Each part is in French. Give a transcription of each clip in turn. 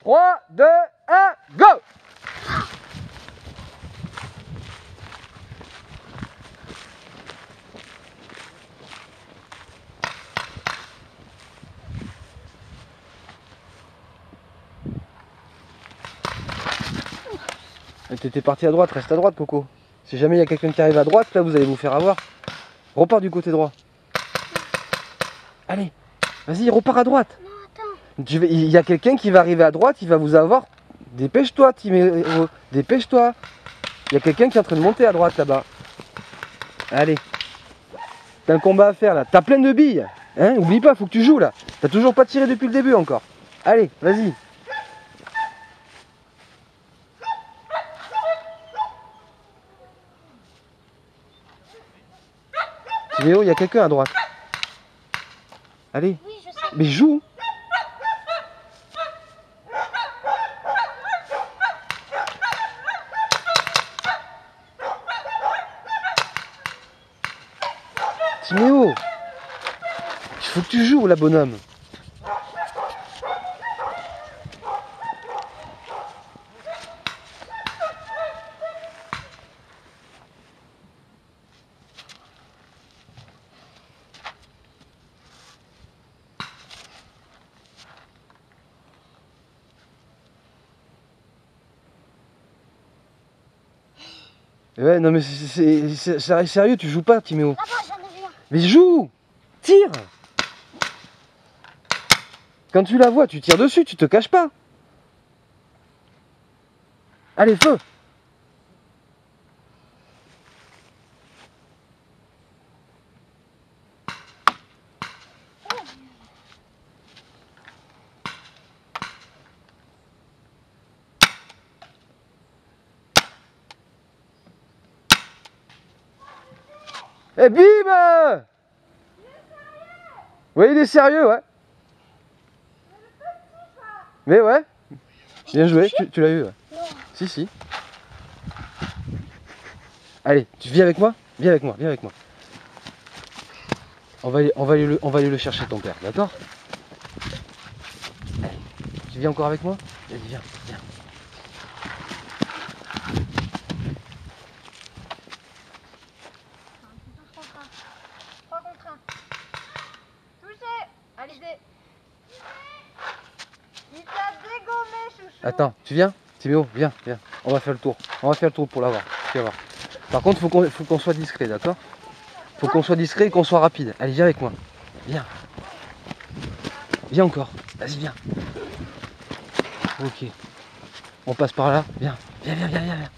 3, 2, 1, go T'étais parti à droite, reste à droite Coco. Si jamais il y a quelqu'un qui arrive à droite, là vous allez vous faire avoir. Repars du côté droit. Allez, vas-y, repars à droite. Tu vas- Il y a quelqu'un qui va arriver à droite, il va vous avoir. Dépêche-toi, Timéo. Dépêche-toi. Il y a quelqu'un qui est en train de monter à droite là-bas. Allez. T'as un combat à faire là. T'as plein de billes. Hein Oublie pas, faut que tu joues là. T'as toujours pas tiré depuis le début encore. Allez, vas-y. Timéo, il y a quelqu'un à droite. Allez. Oui, je sais. Mais joue Timéo Il faut que tu joues là bonhomme. Ouais non mais c'est sérieux tu joues pas Timéo Mais joue Tire Quand tu la vois, tu tires dessus, tu te caches pas. Allez, feu Et bim Oui, il est sérieux, ouais. Mais ouais. Bien joué, tu, l'as eu, ouais. Si, si. Allez, tu viens avec moi Viens avec moi, viens avec moi. On va aller, on va aller, le, on va aller le chercher ton père, d'accord? Tu viens encore avec moi? Viens, viens. Trois contre un. Touché Alizé Il t'a dégommé, chouchou Attends, tu viens? Timéo, viens, viens. On va faire le tour. On va faire le tour pour l'avoir. Tu vas voir. Par contre, faut qu'on faut qu'on soit discret, d'accord? Faut qu'on soit discret et qu'on soit rapide. Allez, viens avec moi. Viens. Viens encore. Vas-y, viens. Ok. On passe par là. Viens. Viens, viens, viens, viens. viens.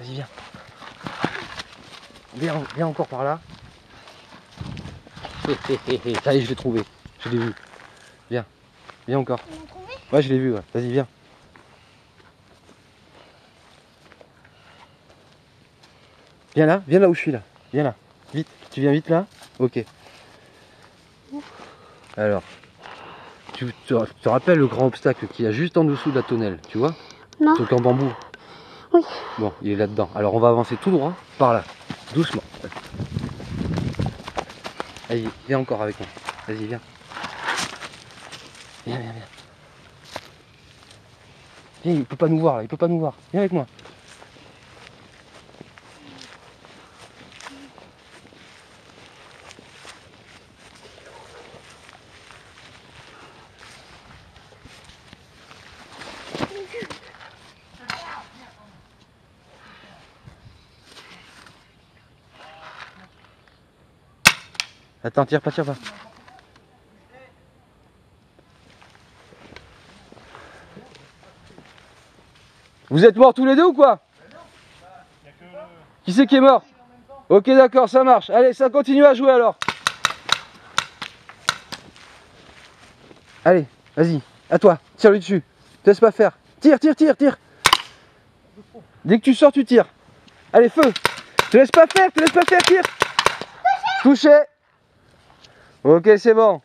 Vas-y, viens. Viens, viens encore par là. Hé, hé, hé. Ça y est, je l'ai trouvé. Je l'ai vu. Viens. Viens encore. Ouais, je l'ai vu, ouais. Vas-y, viens. Viens là, viens là où je suis là. Viens là. Vite. Tu viens vite là Ok. Alors, tu te, rappelles le grand obstacle qu'il y a juste en dessous de la tonnelle, tu vois? Non. Tout en bambou. Oui. Bon, il est là-dedans. Alors, on va avancer tout droit, par là. Doucement. Allez, viens encore avec moi. Vas-y, viens. Viens, viens, viens. Viens, il peut pas nous voir là, il peut pas nous voir. Viens avec moi. Attends, tire pas, tire pas. Vous êtes morts tous les deux ou quoi? Qui c'est qui est mort? Ok d'accord, ça marche. Allez, ça continue à jouer alors. Allez, vas-y, à toi, tire-lui dessus. Te laisse pas faire. Tire, tire, tire, tire. Dès que tu sors, tu tires. Allez, feu. Te laisse pas faire, te laisse pas faire, tire. Touché. Ok, c'est bon.